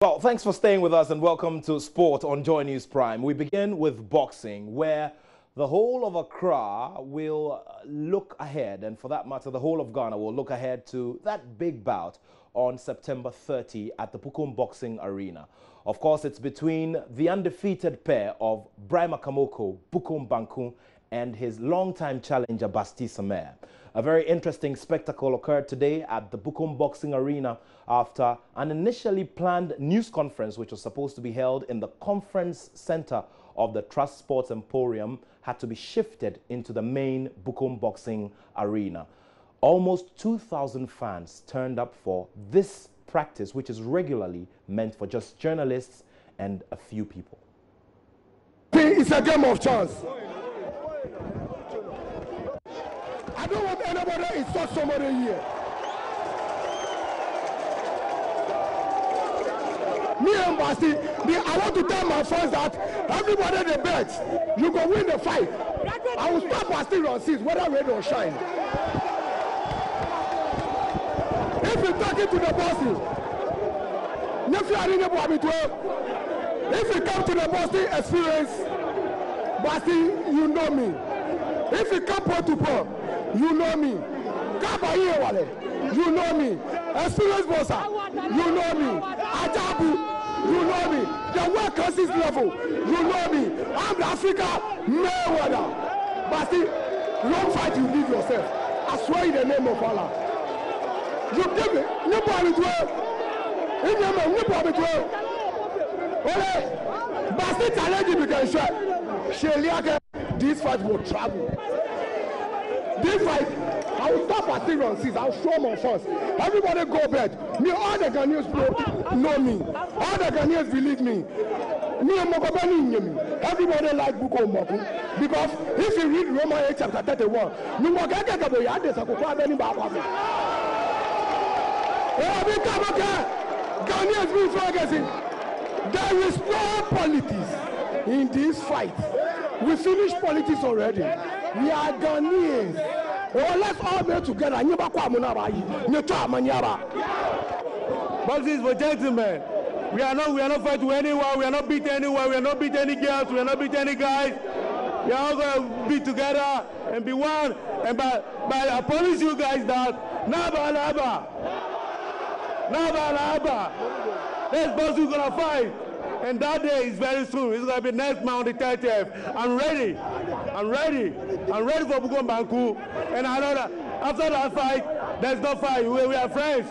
Well, thanks for staying with us and welcome to Sport on Joy News Prime. We begin with boxing, where the whole of Accra will uh, look ahead, and for that matter, the whole of Ghana will look ahead to that big bout on September 30 at the Bukom Boxing Arena. Of course, it's between the undefeated pair of Braimah Kamoko, Bukom Banku, and his longtime challenger, Basti Samer. A very interesting spectacle occurred today at the Bukom Boxing Arena after an initially planned news conference, which was supposed to be held in the conference center of the Trust Sports Emporium, had to be shifted into the main Bukom Boxing Arena. Almost 2,000 fans turned up for this practice, which is regularly meant for just journalists and a few people. It's a game of chance. I don't want anybody to insult somebody here. Me and Basti, I want to tell my friends that everybody they bet, you go win the fight. I will stop Basti on six, whether rain or shine. If you talk it to the bosses, are in the if you come to the Boston experience, Basti, you know me. If you come to Paul, you know me. Yìí wọlé. You know me. Experience bossa. You know me. Ajabu. You know me. The world crisis level. You know me. I'm the africa mayweather. But still long fight you leave yourself. I swear in the name of allah. You give me níbo àmì tó ìyẹn mọ níbo àmì tó ole but still challenge me kàn ṣe ṣe liake. This fight will travel. This fight, I will stop at three on six. I'll show my first. Everybody go bed. Me, all the Ghanaians know me. All the Ghanaians believe me. Me and Mokobani me. Everybody like Buko Moku. Because if you read Romans 8 chapter 31, you will get a couple of years ago. Any Baba. We come again. Ghanaians be focusing. There is no politics in this fight. We finished politics already. We are Ghanaians. Well, let's all be together. Nyeba kwa munaba yi. Nyeto amanyaba. Boxes for gentlemen. We are not we are not fighting anyone. We are not beating anyone. We are not beating any girls. We are not beating any guys. We are all to be together and be one. And by, by I promise you guys that Naba Naba. Naba Naba. That's boss who's gonna fight. And that day is very soon. It's gonna be next month, the 30th. I'm ready. I'm ready. I'm ready for Bukom Banku. And I know that after that fight, there's no fight. We, we are friends.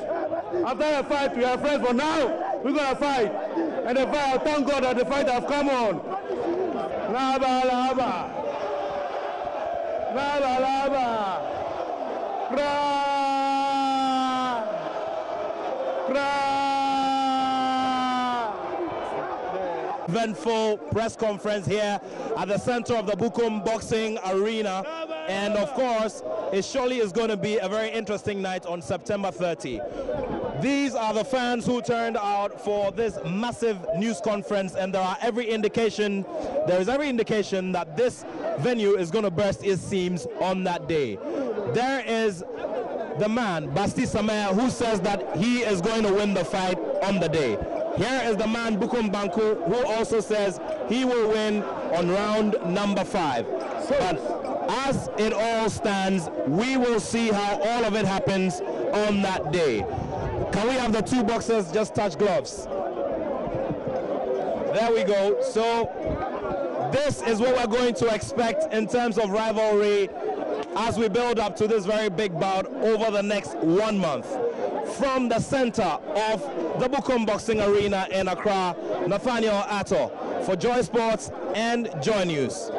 After the fight, we are friends. But now, we're gonna fight. And the fight, I thank God that the fight has come on. Laba, laba. Laba, laba. Cry. Cry. Eventful press conference here at the center of the Bukom Boxing Arena. And of course, it surely is going to be a very interesting night on September 30. These are the fans who turned out for this massive news conference, and there are every indication, there is every indication that this venue is going to burst its seams on that day. There is the man, Basti Samer, who says that he is going to win the fight on the day. Here is the man Bukom Banku who also says he will win on round number five. But as it all stands, we will see how all of it happens on that day. Can we have the two boxers just touch gloves? There we go. So this is what we're going to expect in terms of rivalry as we build up to this very big bout over the next one month. From the center of the Bukom Boxing Arena in Accra, Nathaniel Attoh for Joy Sports and Joy News.